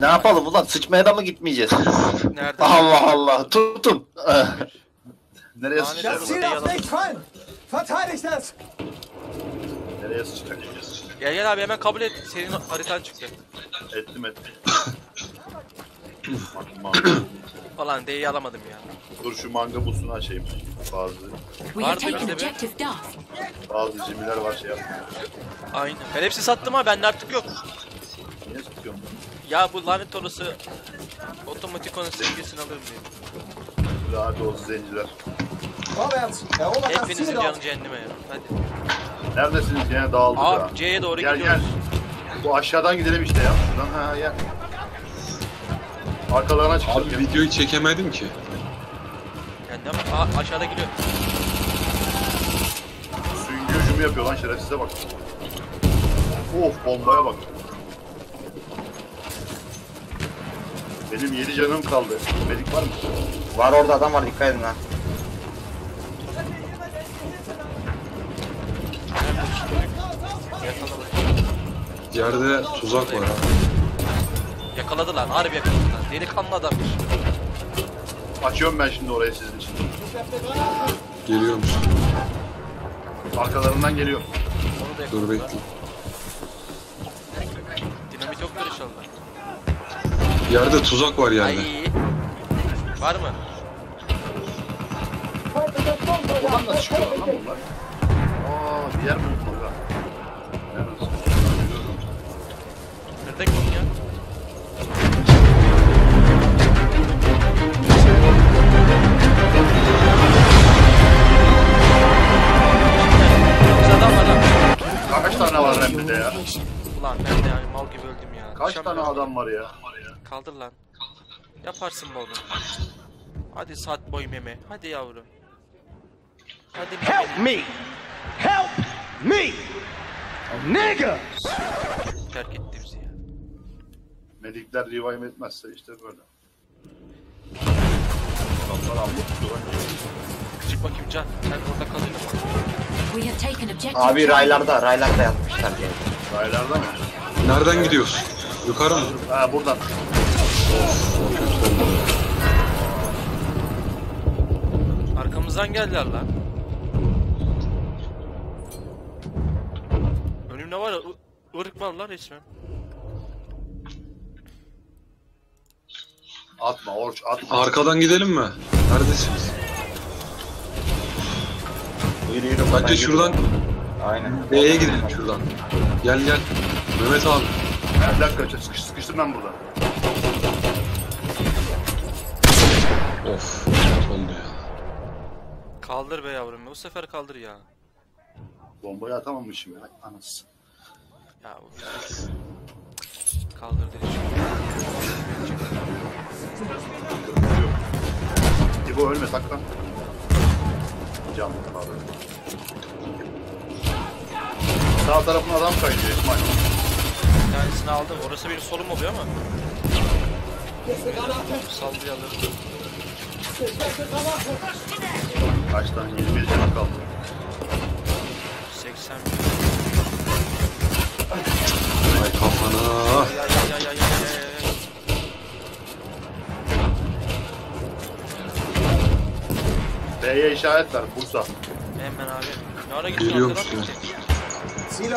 Ne yapalım ulan sıçmaya da mı gitmeyeceğiz? Nerede? Allah Allah tutun. Nereye Lanet sıçacağız? olsun. Ziel auf nicht fallen! Verteidigt das! Nereye sıçacağız? Gel gel abi hemen kabul et. Senin haritan çıktı. Ettim ettim. Bakma. Falan D'yi alamadım ya. Dur şu manga busunu açayım. Bazı We have Vardı bizde objective Duff. bazı cimiler var şey yapmıyor. Aynen. Ben hepsi sattım ha bende artık yok. Niye sıkıyorsun? Ya bu lanet orası otomatik onun sevgisini alırım diye. Rahat olsun zenciler. Erobert das Hepinizin Ziel canı dort! cehenneme ya. Hadi. Neredesiniz gene dağıldık ha. Abi C'ye doğru Gel gidiyoruz. gel. Bu aşağıdan gidelim işte ya. Şuradan ha gel. Arkalarına çıkacağız. Abi videoyu çekemedim ki. Kendim Aa, aşağıda gidiyor. Süngü hücumu yapıyor lan şerefsize bak. Of bombaya bak. Benim 7 canım kaldı. Medik var mı? Var orada adam var dikkat edin ha. Yakaladı. Yerde tuzak var abi. Yakaladılar. Harbi yakaladılar. Delikanlı adammış. Açıyorum ben şimdi orayı sizin için. Geliyormuş. Arkalarından geliyor. Onu da Dur yakaladılar. bekle. Yerde tuzak var yerde. Ay. Var mı? Oradan nasıl çıkıyorlar lan bunlar? Aa bir yer mi unutmadık ha? Neresi? Nerede bunun ya? Adam adam. Kaç tane var Remli'de ya? Ulan ben de yani mal gibi öldüm ya. Kaç Akşam tane adam var ya? Kaldır lan. Yaparsın bu oğlum. Hadi saat boy meme. Hadi yavrum. Hadi Help meme. me! Help me! Nigger! Terk etti bizi ya. Medikler revive etmezse işte böyle. Adamlar tutuyor. Çık bakayım Can. Sen orada kalıyorsun. We have taken objective Abi raylarda raylarda yatmışlar diye. Raylarda mı? Nereden gidiyoruz? Yukarı mı? Ha buradan. Arkamızdan geldiler lan. Önümde var ya ırk var lan resmen. Atma Orç atma. Arkadan gidelim mi? Neredesiniz? Yürü yürü. Bence şuradan Aynen. B'ye gidelim şuradan. Gel gel. Mehmet abi. Bir dakika sıkış, sıkıştım ben burada. Of. oldu. Kaldır be yavrum. Bu sefer kaldır ya. Bombayı atamamışım ya. Anasını. Ya bu Kaldır dedi şimdi. İbo ölme saklan. Can abi. Sağ tarafına adam kayıyor İsmail. Bir tanesini aldım. Orası benim solum oluyor ama. Sallayalım. Kaç tane 21 canım kaldı. 80. Ay kafana. Ya ya ya ya ya. B'ye işaret ver Bursa. Hemen abi. Ne ara gittin Geliyormuş arkadan ya. bitti. Ziel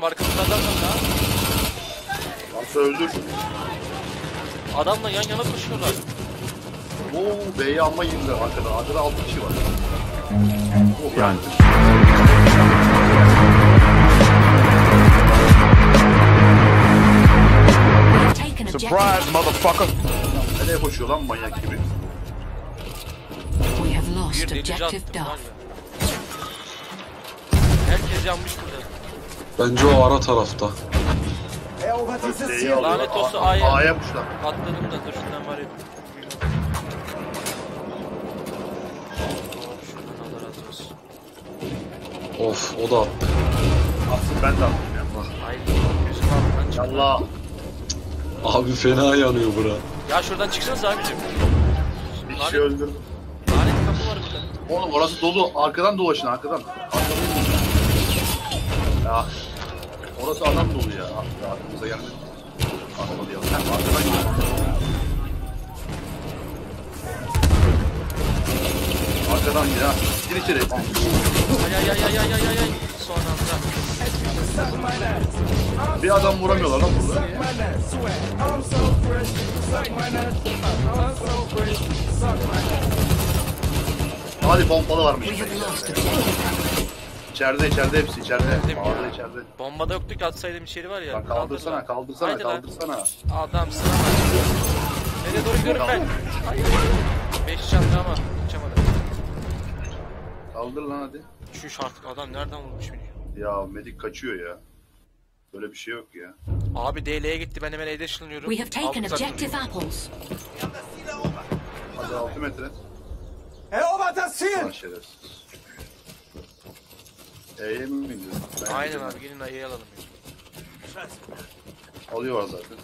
Oğlum arkamızda adam var ya. Varsa öldür. Adamla yan yana koşuyorlar. Oo B'yi alma yiyinler arkada. Arkada 6 kişi var. Oh, yani. Objective. motherfucker! Nereye koşuyor lan manyak gibi? We have lost objective Duff. Herkes yanmış burada. Bence o ara tarafta. Ziel! alıyor. Lanet olsun A'ya. A'ya puşlar. Atladım da dur şundan var ya. Şuradan Allah razı olsun. Of o da attı. Aslında ben de attım ya. Ay gözüm altından çıktı. Allah. Abi fena yanıyor bura. Ya şuradan çıksanız abicim. Bir kişi öldürdüm. Lanet kapı var burada. Oğlum orası dolu. Arkadan dolaşın arkadan. Arkadan. Ya. Orası adam dolu ya. Aklımıza gelmedi. Arkadan ya. Heh, arkadan gidiyor. Arkadan gir ha. Gir içeri. Ay ay ay ay ay ay ay. Son anda. Bir adam vuramıyorlar lan burada. Hadi pompalı varmış. We have lost objective İçeride içeride hepsi içeride. Geldim ya. Bağlı içeride. Bombada yoktu ki atsaydım içeri var ya. Lan kaldırsana kaldırsana Haydi lan. kaldırsana. Adamsın ama. Nereye doğru gidiyorum ben? Hayır. Beş çantı ama uçamadım. Kaldır lan hadi. Şuş artık adam nereden vurmuş beni? Ya medik kaçıyor ya. Böyle bir şey yok ya. Abi DL'ye gitti ben hemen E'de ışınlanıyorum. We have taken Altı objective apples. Hadi 6 metre. Erobert das Lan şerefsiz. E'ye mi gidiyorsun? Ben Aynen gidiyorum. abi gelin ayı alalım. Alıyorlar zaten.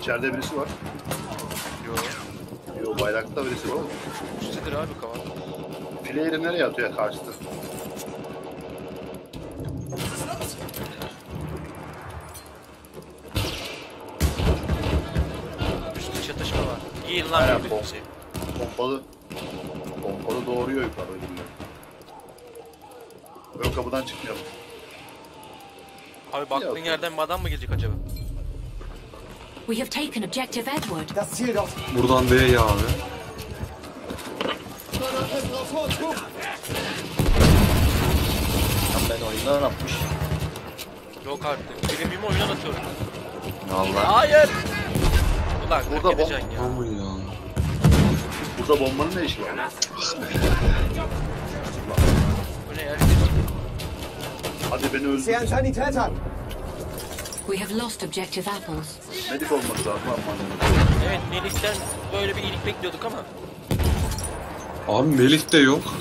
İçeride birisi var. Yo. Yo bayrakta birisi var. oğlum. Üsttedir abi kavan. Flayer'i nereye atıyor karşıda? Yiyin lan Aynen, bir bom. şey. Pompalı. Pompalı doğuruyor yukarı ödümle. Ön kapıdan çıkmayalım. Abi baktığın Yok. yerden bir adam mı gelecek acaba? We have taken objective Edward. Das Ziel dort! Buradan B'ye abi. Ben oyundan atmış. Yok artık. Premium oyundan atıyorum. Vallahi. Hayır. Ulan Burada Burada bom- ya. Ya. Burada bombanın ne işi var? Hadi beni öldür. Einen Sanitäter! We have lost objective apples. Medik olması lazım aman. Evet Melik'ten böyle bir iyilik bekliyorduk ama. Abi Melih de yok.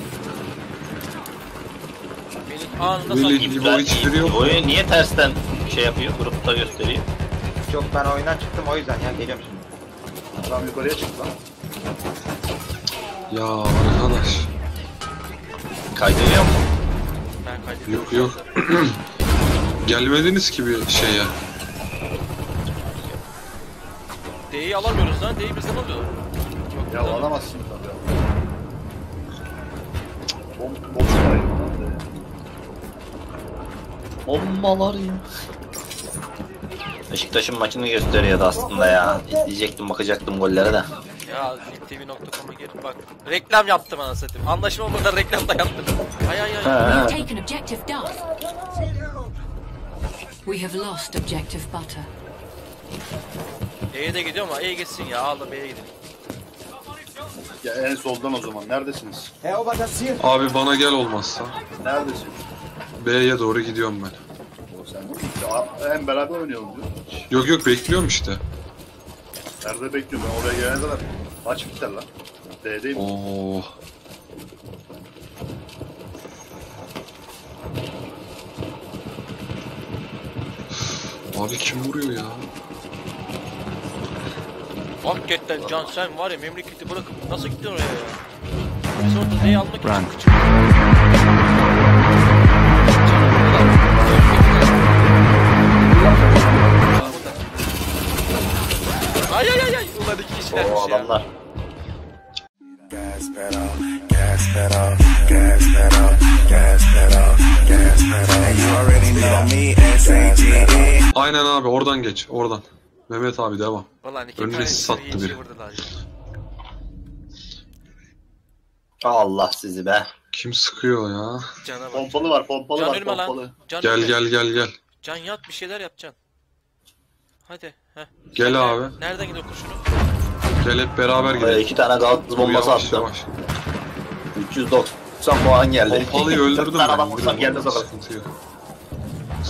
Melik anında Melih gibi hiçbiri yok. Oyun niye tersten şey yapıyor, grupta gösteriyor? Yok ben oyundan çıktım o yüzden ya geliyorum şimdi. Adam yukarıya çıktı lan. Ya arkadaş. Kaydediyor mu? Ben kaydediyorum. Yok yok. Gelmediniz ki bir şeye. D'yi alamıyoruz lan. D'yi bizden alıyor. Yok, Ya alamıyor. alamazsın tabii. Bom, bomba var ya. Bombalar ya. Beşiktaş'ın maçını gösteriyordu aslında ya. İzleyecektim, bakacaktım gollere de. Ya tv.com'a gir bak. Reklam yaptım anasını satayım. Anlaşma olmadan reklam da yaptım. Ay ay ay. We Ha, have lost objective Butter. E'ye de gidiyor ama E'ye gitsin ya. Al da B'ye gidelim. Ya en soldan o zaman. Neredesiniz? Ziel! Abi bana gel olmazsa. Neredesin? B'ye doğru gidiyorum ben. Hem beraber oynayalım diyor. Yok yok bekliyorum işte. Nerede bekliyorum ben oraya gelene kadar. Maç biter lan. D'deyim. Oo. Abi kim vuruyor ya? Hakikaten Can sen var ya memleketi bırakıp nasıl gittin oraya ya? Biz orada D'yi almak için. Kişilermiş ya. adamlar. Gas pedal, gas pedal, gas pedal, gas pedal, gas pedal. And you already know me, S-A-G-E. Aynen abi oradan geç oradan. Mehmet abi devam. Ulan iki Önüne tane sattı biri. vurdular ya. Allah sizi be. Kim sıkıyor ya? Cana bak. Pompalı var, pompalı Can var, ölme lan. pompalı. Can Gel ölme. gel gel gel. Can yat bir şeyler yapacaksın. Hadi. Heh. Gel abi. ner- Nereden gidiyor kurşunu? Gel hep beraber Böyle gidelim. iki tane gaz bombası Yavaş attım. yavaş. 390 puan geldi. Pompalıyı öldürdüm ben. adam vursam Vuruyorum, gelmez sıkıntı yok.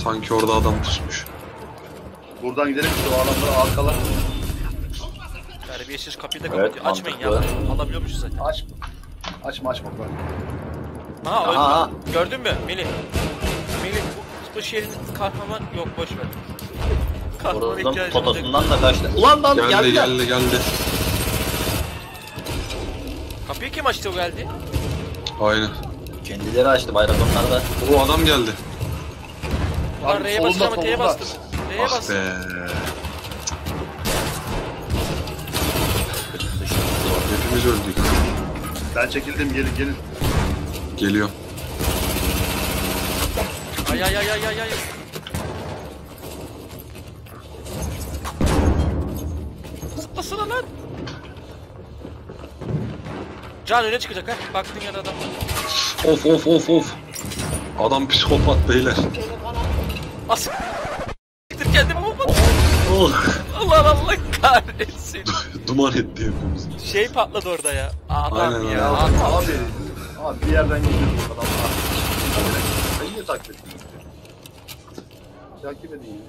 Sanki orada adam pusmuş. Buradan gidelim işte o adamları arkalar. Terbiyesiz kapıyı da Evet, kapatıyor. Açmayın ya. mantıklı. Alabiliyormuşuz zaten. Aç. Açma açma bak. Aha, öldü. Aha. Gördün mü Melih? Melih bu, bu şehrin kahraman yok boş ver. Kahraman Vuruldum ihtiyacım olacak. potosundan da kaçtı. Ulan lan Geldi geldi. geldi geldi. Kapıyı kim açtı o geldi? Aynen. Kendileri açtı bayrak onlarda. O adam geldi. Ulan Abi, R'ye solunda, basacağım ama T'ye solunda. bastım. R'ye Ah bastım. be. Hepimiz öldük. Ben çekildim gelin gelin. Geliyor. Ay ay ay ay ay ay. Zıplasana lan. Can öne çıkacak ha. Baktın ya adam. Of of of of. Adam psikopat beyler. As. Siktir kendimi bu. Oh. Allah Allah kahretsin. Duman etti hepimizi. Şey patladı orada ya. Adam Aynen, ya. aynen. Adam. Abi, abi bir yerden geliyor bu adam. Ben niye takip ettim? Takip edeyim.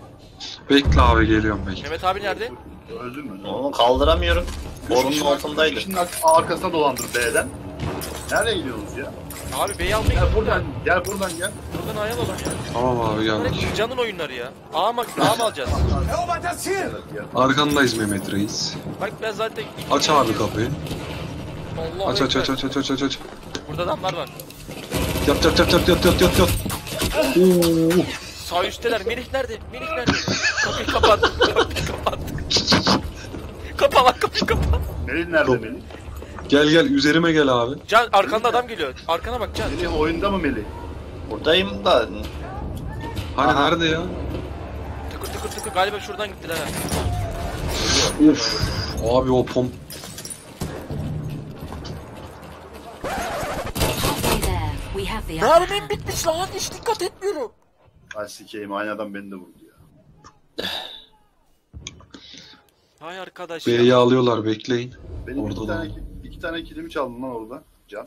Bekle abi geliyorum bekle. Mehmet abi nerede? Öldün mü? Onu kaldıramıyorum. Borunun altındaydı. ar- arkasına dolandır B'den. Nereye gidiyorsunuz ya? Abi B'yi almaya Gel buradan, gel buradan gel. Buradan ayal olan ya. Tamam abi Bunlar geldik. hep canın oyunları ya. A mı, A mı alacağız? Evet, gel. Arkandayız Mehmet Reis. Bak ben zaten... Aç abi kapıyı. Allah Aç aç aç aç aç aç aç aç. Burada adamlar var. Yat yat yat yat yat yat yat yat. Oo. Sağ üstteler. Melih nerede? Melih nerede? Kapıyı kapat. Kapıyı kapat. Kapa lan kapıyı kapat. Melih nerede Yok. Melih? Gel gel üzerime gel abi. Can arkanda adam geliyor. Arkana bak Can. Melih oyunda mı Melih? Buradayım da Hani Aha. nerede ya? Tıkır tıkır tıkır. Galiba şuradan gittiler ha. Of. Abi o pomp. Mermim bitmiş lan. Hiç dikkat etmiyorum. Ay sikeyim aynı adam beni de vurdu ya. Hay arkadaş B'yi ya. alıyorlar bekleyin. Benim Orada iki da. tane, iki tane kilimi çaldın lan orada. Can.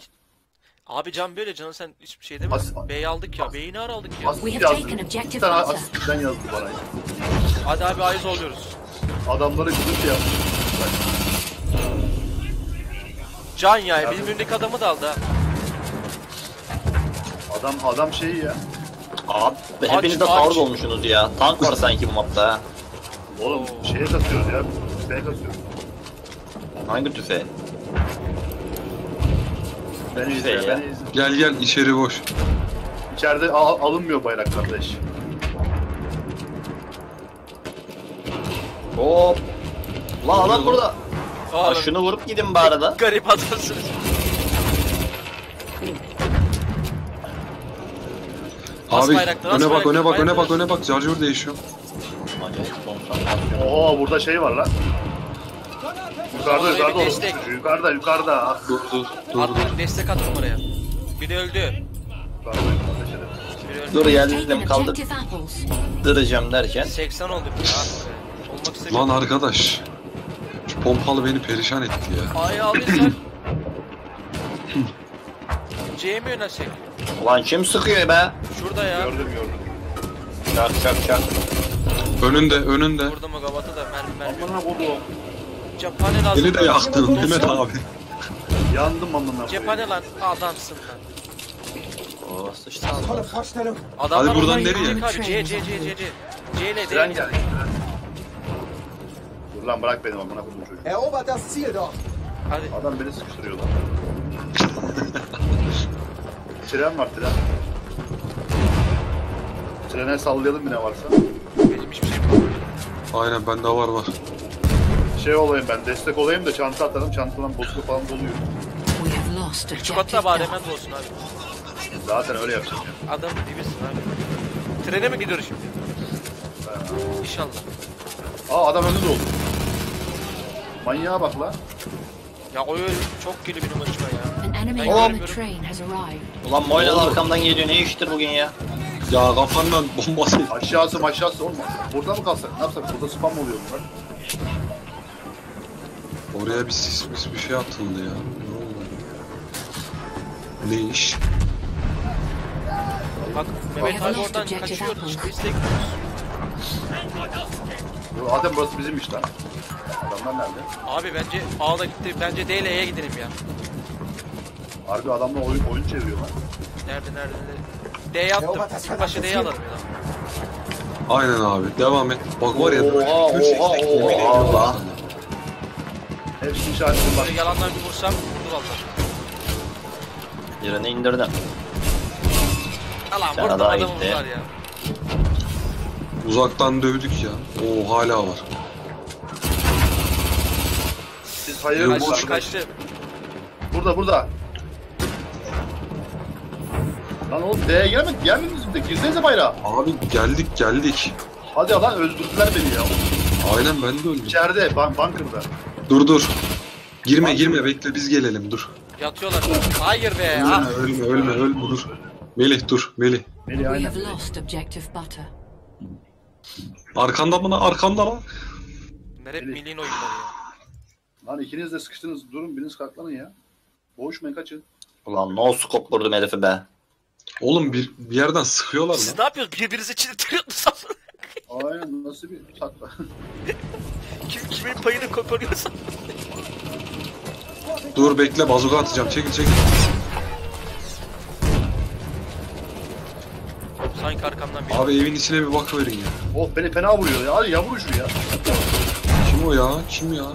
Abi Can böyle Can'a sen hiçbir şey demedin. As- B'yi aldık ya. B'yi ne ara aldık ya? Have yazdı. İki tane Alpha. asistten yazdı bana. Hadi abi ayız oluyoruz. Adamlara gidip yaptı. Can ya. Bizim önündeki adamı da aldı ha. Adam adam şey ya. abi hepiniz de aç. taarruz olmuşsunuz ya. Tank var sanki bu mapta ha. Oğlum şeye kasıyoruz ya. B kasıyoruz. Hangi tüfeği? Beni Şey izle, ya. beni izle. Gel gel içeri boş. İçeride al- alınmıyor bayrak kardeş. Hop. Lan adam burada. Aa, Ha, şunu vurup gidin bari da. Garip adamsınız. Bas Abi bayrakları, bas öne bak öne bak bayrakları, öne bak bayrakları. öne bak. Charger değişiyor. Oo burada şey var lan. Yukarıda Oraya bir yukarıda oğlum. destek. Yukarıda yukarıda. Ah, Dur dur dur dur. Attım destek attım oraya. Biri öldü. Yukarıda yukarıda. Biri öldü. Dur geldim kaldı. objective apples. Dıracağım derken. 80 oldu. Ah be. Olmak Lan istemiyorum. arkadaş. Şu pompalı beni perişan etti ya. A'yı aldıysak. C'ye mi yönelsek? Ulan kim sıkıyor be? Şurada ya. Gördüm gördüm. Çak çak çak. Önünde önünde. Burada mı gavatı da mermi mermi. Amına kodum. Cephane lazım. Beni de yaktın Mehmet abi. Yandım amına koyayım. Cephane lan. Adamsın lan. Oo sıçtı. Vorstellung! Adamlar Hadi buradan nereye? Abi C C C C C. C ile D. geldi. Dur lan bırak beni amına kodum çocuğu. Erobert das Ziel dort! Hadi. Adam beni sıkıştırıyor lan. tren var tren. Trene sallayalım bir ne varsa. Benim hiçbir şeyim yok. Aynen bende var var. Şey olayım ben destek olayım da çanta atarım çantadan bozuk falan doluyor. Çikolata bari hemen olsun abi. Zaten öyle yapacağım. ya. Adam dibisin abi. Trene mi gidiyoruz şimdi? İnşallah. Aa adam önünde oldu. Manyağa bak la. Ya o öyle çok geliyor benim başıma ya. An enemy Ben armored görmüyorum. train has arrived. Ulan Moylan arkamdan geliyor ne iştir bugün ya? Ya kafandan bomba sekti. Aşağısı aşağısı olma. Burada mı kalsak? Ne yapsak? Burada spam oluyor bunlar. Oraya bir sis mis bir şey atıldı ya. Ne oldu? Ne iş? Bak Mehmet abi oradan kaçıyor. biz de gidiyoruz. Bu Adem burası bizimmiş lan. Adamlar nerede? Abi bence A'da gitti. Bence D ile E'ye gidelim ya. Harbi adamlar oyun, oyun çeviriyorlar. Nerede nerede? nerede? D'ye attım. Başta D'ye alalım ya. Aynen abi. Devam et. Bak var ya. Oha, üç oha, eksik, yemin oha, ediyorum Allah. sana. Hepsini işaretledim bak. Böyle yalandan bir vursam vurdu valla. Birini indirdim. Alan tane vurdum daha adamı gitti. vurdular ya. Uzaktan dövdük ya. Oo hala var. Siz hayır Kaçtı boş. kaçtı. Burada burada. Lan oğlum D'ye gelmedi. Gelmediniz mi de? Girsenize bayrağa. Abi geldik geldik. Hadi lan öldürdüler beni ya. Aynen ben de öldüm. İçeride, ban bunker'da. Dur dur. Girme girme bekle biz gelelim dur. Yatıyorlar. Hayır be. Ah. Ölme ölme ölme ölme dur. Melih dur Melih. Beni We aynen. have lost objective butter. Arkanda mı lan arkanda lan? Bunlar hep milliğin oyunları ya. Lan ikiniz de sıkıştınız. Durun biriniz kalklanın ya. Boğuşmayın kaçın. Ulan no scope vurdum herifi be. Oğlum bir, bir yerden sıkıyorlar Siz lan. ne yapıyorsunuz? Birbirinizi çiğnetiyorsunuz. Aynen nasıl bir takla. Kim kimin payını koparıyorsa. Dur bekle bazuka atacağım çekil çekil. Sanki arkamdan biri. Abi evin içine bir bakıverin ya. oh beni fena vuruyor ya. Hadi ya vurun şunu ya. Kim o ya? Kim ya?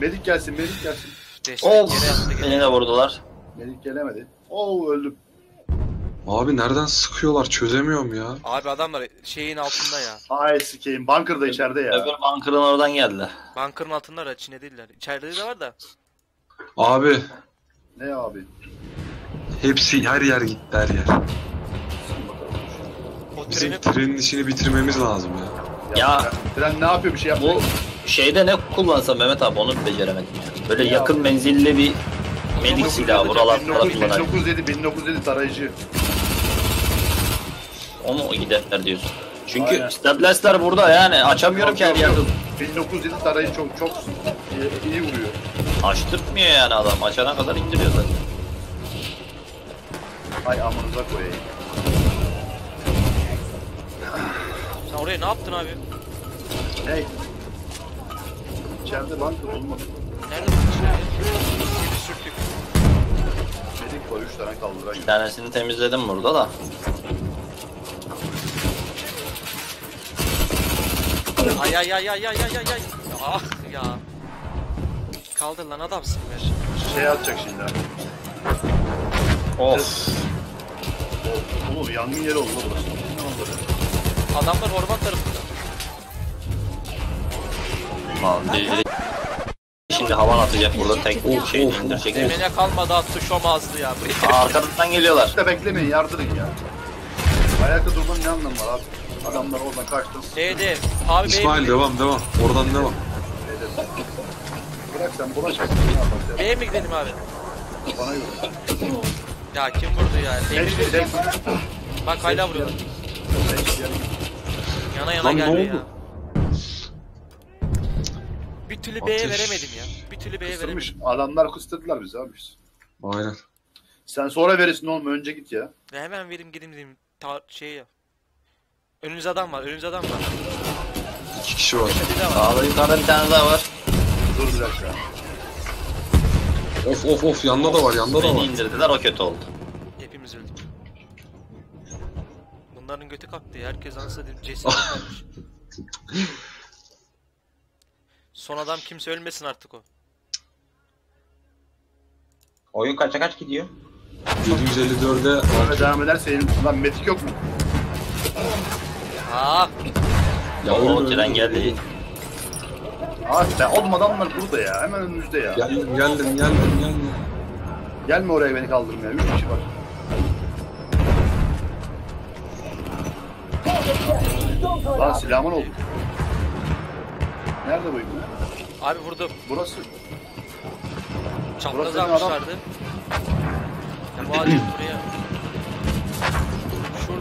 Medik gelsin, medik gelsin. Destek Of. gene. Beni de vurdular. Medik gelemedi. Oo öldüm. Abi nereden sıkıyorlar çözemiyorum ya. Abi adamlar şeyin altında ya. Ay sikeyim. Bunker'da içeride ya. Öbür bunker'ın oradan geldi. Bunker'ın altındalar ha Çin'e değiller. İçeride de var da. Abi Ne abi? hepsi her yer gitti her yer. O Bizim treni trenin işini bitirmemiz lazım ya. Ya Tren ne yapıyor bir şey yapmıyor. bu şeyde ne kullansam Mehmet abi onu beceremedim ya. Böyle yakın menzilli bir medik silahı buralar falan 1907, kullanarak. 1907, 1907 tarayıcı. O mu giderler diyorsun? Çünkü Aynen. stabilizler burada yani açamıyorum ki her yerde. 1907 tarayıcı çok çok iyi, iyi vuruyor. Açtırtmıyor yani adam. Açana kadar indiriyor zaten. Ay amınıza koyayım. Sen oraya ne yaptın abi? Hey. İçeride bunker olmadı. Nerede bu içeride? Seni sürtük. Medik var 3 tane kaldıran Bir tanesini temizledim burada da. Ay ay ay ay ay ay ay ay. Ah ya. Kaldır lan adamsın ver. Şey atacak şimdi. ha. Of. Oğlum yangın yeri oldu burası. Ne oldu? Adamlar orman tarafında. Lan biri Şimdi havan atacak burada tek bir şey indirecek. Demene kalmadı attı şom ağzı ya. Arkadan geliyorlar. İşte beklemeyin yardırın ya. Ayakta durmanın ne anlamı var abi? Adamlar oradan kaçtı. Neydi? Abi İsmail B'ye, devam devam. Oradan devam. Bırak sen bulaş. Ne yapacağız? B'ye mi gidelim abi? Bana göre. Ya kim vurdu ya? Tebrik tek. Bak hala vuruyorlar. tek- Yana yana Lan ne geldi oldu? ya. Bir türlü B'ye veremedim ya. Bir türlü B'ye veremedim. Adamlar kıstırdılar bizi abi. Aynen. Sen sonra verirsin oğlum önce git ya. Ya hemen verim gideyim dedim. Ta şey ya. Önümüzde adam var. Önümüzde adam var. İki kişi var. Sağda yukarıda bir tane daha var. Dur bir dakika. Of of of yanda da var yanda da Beni var. indirdiler o kötü oldu. Hepimiz öldük. Bunların götü kalktı ya. Herkes dedim. Ceset kalmış. Son adam kimse ölmesin artık o. Oyun kaça kaç gidiyor? 754'e Böyle devam ederse elim... Lan metik yok mu? Aa, ya O tren geldi. Abi sen oğlum adamlar burada ya. Hemen önümüzde ya. Geldim geldim geldim geldim. Gelme oraya beni kaldırmaya. Üç kişi var. Lan silahman oldu. Nerede bu ibne? abi vurdum. Burası. Çapraz Burası adam? almışlardı. Ya bu adet buraya.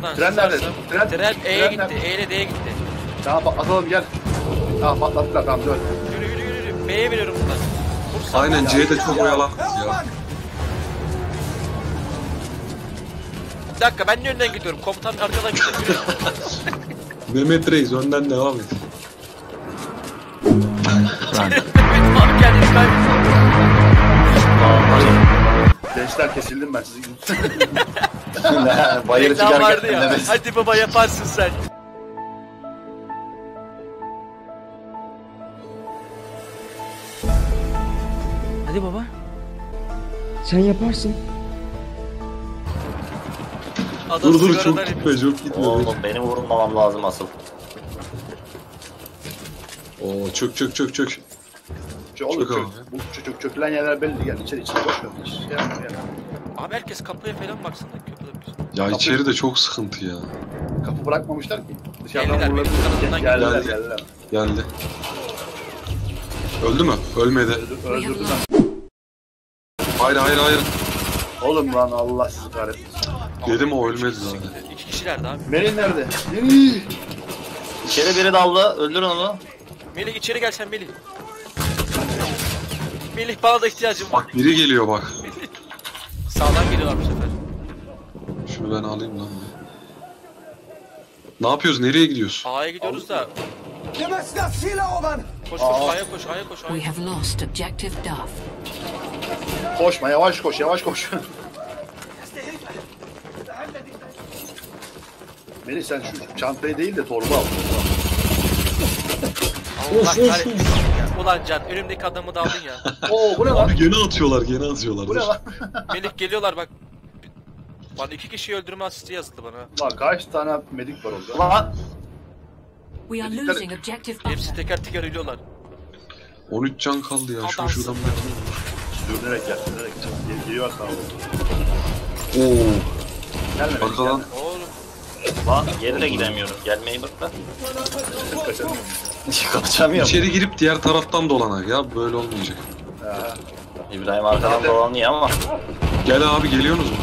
Şuradan Tren nerede? Tren- Tren E'ye gitti. nerede? E ile D'ye gitti. Tamam bak atalım gel. Tamam patlattılar tamam dön. Yürü yürü yürü. yürü. B'ye veriyorum buradan. Vursam. Aynen C de çok oyalanmış ya. Bir dakika ben de önden gidiyorum. Komutan arkadan gidiyor. Mehmet Reis önden devam et. kendini kaybetsin. Gençler kesildim ben sizi Bayırı Reklam vardı ya. Demez. Hadi baba yaparsın sen. Hadi baba. Sen yaparsın. Adam dur dur çok gitme çok gitme. Oğlum beni vurmamam lazım asıl. Oo çök çök çök çök. Çök çök. Çök çök çökülen yerler belli gel içeri içeri boş ver. Şey yapma ya. Abi herkes kapıya falan baksın da köprüde bir- Ya içeri de çok sıkıntı ya. Kapı bırakmamışlar ki. Dışarıdan Geldiler, benim kanadımdan Geldiler geldiler. geldiler. Geldi. Öldü mü? Ölmedi. Öldür- Öldürdüler. lost. Hayır hayır hayır. Oğlum lan Allah sizi kahretmesin. Dedim o ölmedi zaten. İki kişilerdi abi. Melih nerede? Melih. İçeri biri daldı. Öldürün onu. Melih içeri gel sen Melih. Melih bana da ihtiyacım var. Bak biri geliyor bak. Sağdan geliyorlar bu sefer. Şunu ben alayım lan. Ne yapıyoruz? Nereye gidiyoruz? A'ya gidiyoruz da. Koş koş A'ya koş A'ya koş We A'ya. have lost objective Duff. Koşma yavaş koş yavaş koş. Melih sen şu çantayı değil de torba al. Allah kahretsin ya. Ulan Can önümdeki adamı da aldın ya. Oo bu ne lan? Abi gene atıyorlar gene atıyorlar. Bu ne Dur. lan? Melih geliyorlar bak. Bana iki kişiyi öldürme asisti yazıldı bana. Lan kaç tane medik var orada? Lan We are Dikkat- losing objective Hepsi butter. teker teker ölüyorlar. 13 can kaldı ya. Şunu Adamsın. şuradan Dürünerek gel, dürünerek gel. Gel- Geliyor sağ ol. Oo. Gelme Melih, Arkadan. gelme. Oğlum lan geri de gidemiyorum. Gelmeyi bırak da. Kaçamıyorum. Kaçamıyorum. İçeri girip diğer taraftan dolanak ya. Böyle olmayacak. Ha, İbrahim arkadan dolanıyor ama. Gel abi geliyorsunuz mu?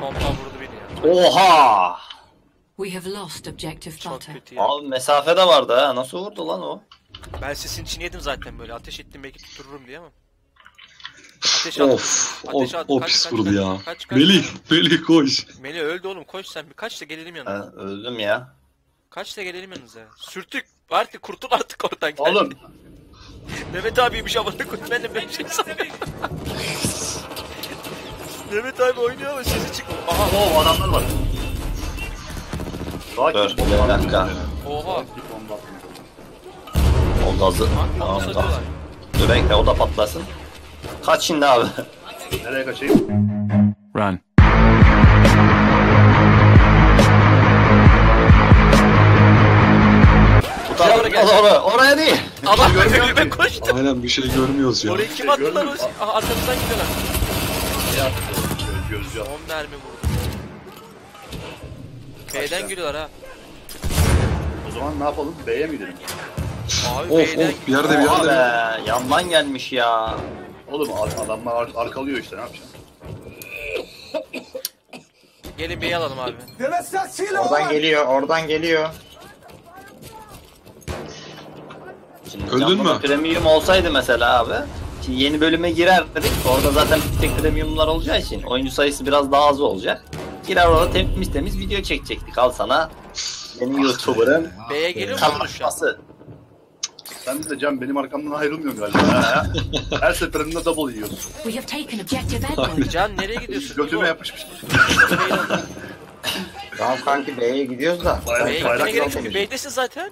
pompa vurdu beni ya. Oha! We have lost objective Çok butter. kötü ya. Abi mesafe de vardı ha. Nasıl vurdu lan o? Ben sesin içini yedim zaten böyle. Ateş ettim belki tuttururum diye ama. Ateş at. Of. O, Ateş at. o Kaç, pis kaç, vurdu kaç, ya. kaç, kaç, Melih. Melih koş. Melih öldü oğlum koş sen bir kaç da gelelim yanına. Ben öldüm ya. Kaç da gelelim yanınıza. Sürtük. Artık kurtul artık oradan gel. Oğlum Mehmet abiymiş amına koyayım ben de bir şey sanıyorum. Mehmet abi oynuyor ama sesi çık. Aha. Oo adamlar var. Sakin Dur, bomba bir dakika. Oha. O gazı. Tamam tamam. Dur bekle o da patlasın. Kaç şimdi abi? Nereye kaçayım? Run. Gel. doğru. Oraya değil. Görmüyor önüme koştu. Aynen bir şey görmüyoruz ya. Orayı kim attılar o? Görmüyorum. Aha, arkamızdan gidiyorlar. Göz yap. 10 mermi vurdu. B'den giriyorlar ha. O zaman ne yapalım? B'ye mi gidelim? Abi Of B'den of bir yerde bir Oha yerde. be. Yandan gelmiş ya. Oğlum ar- adamlar ar- arkalıyor işte ne yapacaksın? gelin B'yi alalım abi. Oradan geliyor, oradan geliyor. Şimdi Öldün Jumbo'da mü? Premium olsaydı mesela abi. Şimdi yeni bölüme girerdik. Orada zaten bir tek premiumlar olacağı için oyuncu sayısı biraz daha az olacak. Girer orada temiz temiz video çekecektik. Al sana yeni YouTuber'ın B'ye geliyor musunuz şu an? tanışması. Sen de Can benim arkamdan ayrılmıyorsun galiba. ha? Her seferinde double yiyorsun. We have taken objective Edward. Can nereye gidiyorsun? Götüme yapışmış. Tamam kanki B'ye gidiyoruz da. Bayrak- B'ye bayrak gitmene gerek yok. kalmamış. B'desin zaten.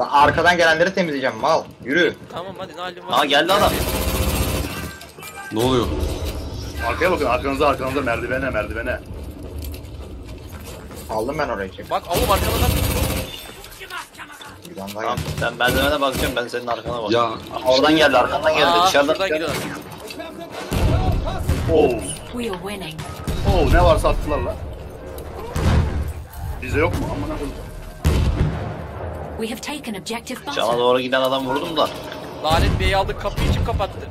Lan arkadan gelenleri temizleyeceğim mal. Yürü. Tamam hadi ne halin var? Aa geldi adam. Ne oluyor? Arkaya bakın arkanıza arkanıza merdivene merdivene. Aldım ben orayı çek. Bak. Bir tane daha Tamam geldi. sen merdivene bakacağım ben senin arkana bakacağım. Ya Oradan geldi arkandan geldi Aa dışarıdan. şuradan geliyorlar. Oo. We are winning. Oo ne varsa attılar lan. Bize yok mu? Amına koyayım. We have taken objective Cana butter. doğru giden adam vurdum da. Lanet B'yi aldık kapıyı kim kapattı?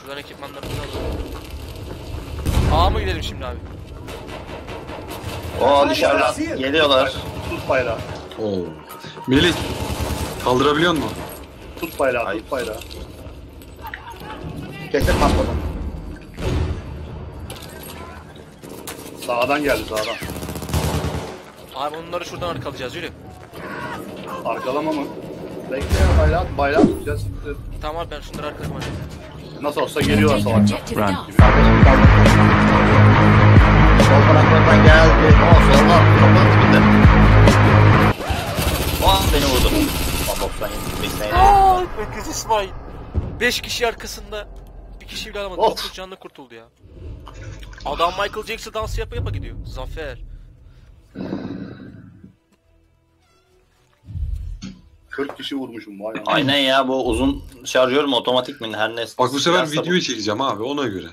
Şuradan ekipmanlarımızı alalım. A mı gidelim şimdi abi? O dışarıdan geliyorlar. Tut bayrağı. Oo. Melih. Kaldırabiliyor musun? Tut bayrağı, Hayır. tut bayrağı. Kesin patladım. Sağdan geldi sağdan. Abi onları şuradan arkalayacağız yürü. Arkalama mı? Bekle ya bayrağı, bayrağı tutacağız. Tamam abi ben şunları arkalayayım hadi. Nasıl olsa geliyorlar salaklar. Run. Sol taraflardan geldi. O soldan kapının dibinde. An beni vurdu. Aa, 97 87. Aaa öküz İsmail. 5 kişi arkasında bir kişi bile alamadı. Of. 9 canlı kurtuldu ya. Adam Michael Jackson dansı yapa yapa gidiyor. Zafer. 40 kişi vurmuşum vay anam. Aynen ya bu uzun şarjör mü otomatik mi her neyse. Bak bu sefer bu. videoyu çekeceğim abi ona göre.